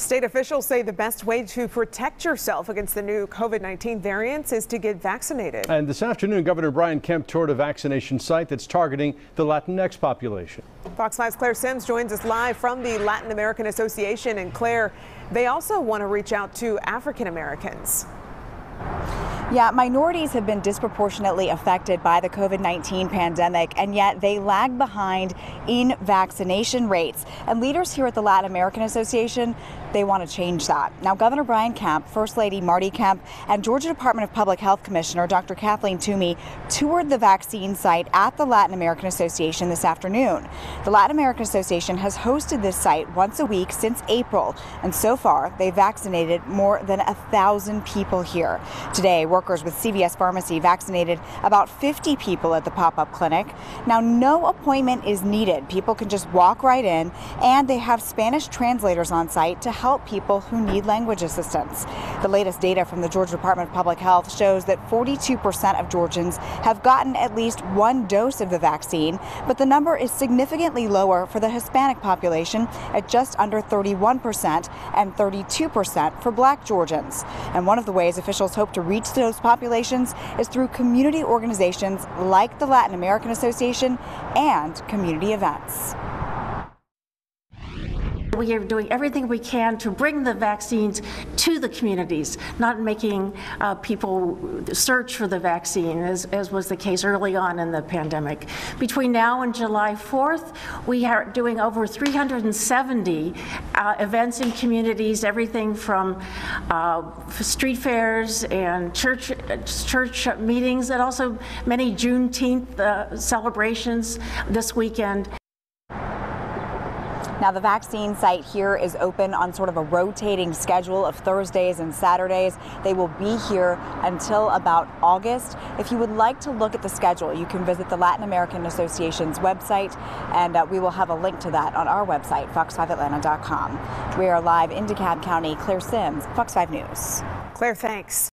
State officials say the best way to protect yourself against the new COVID 19 variants is to get vaccinated. And this afternoon, Governor Brian Kemp toured a vaccination site that's targeting the Latinx population. Fox 5's Claire Simms joins us live from the Latin American Association. And Claire, they also want to reach out to African Americans. Yeah, minorities have been disproportionately affected by the COVID 19 pandemic, and yet they lag behind in vaccination rates. And leaders here at the Latin American Association, they want to change that. Now, Governor Brian Kemp, First Lady Marty Kemp, and Georgia Department of Public Health Commissioner Dr. Kathleen Toomey toured the vaccine site at the Latin American Association this afternoon. The Latin American Association has hosted this site once a week since April, and so far they vaccinated more than a thousand people here. Today, workers with CVS Pharmacy vaccinated about 50 people at the pop up clinic. Now, no appointment is needed. People can just walk right in, and they have Spanish translators on site to help people who need language assistance. The latest data from the Georgia Department of Public Health shows that 42% of Georgians have gotten at least one dose of the vaccine, but the number is significantly lower for the Hispanic population at just under 31% and 32% for black Georgians. And one of the ways officials hope to reach those populations is through community organizations like the Latin American Association and community events. We are doing everything we can to bring the vaccines to the communities, not making uh, people search for the vaccine, as, as, was the case early on in the pandemic. Between now and July 4th, we are doing over 370 uh, events in communities, everything from uh, street fairs and church, church meetings, and also many Juneteenth uh, celebrations this weekend. Now, the vaccine site here is open on sort of a rotating schedule of Thursdays and Saturdays. They will be here until about August. If you would like to look at the schedule, you can visit the Latin American Association's website, and uh, we will have a link to that on our website, fox5atlanta.com. We are live in DeKalb County. Claire Simms, Fox 5 News. Claire, thanks.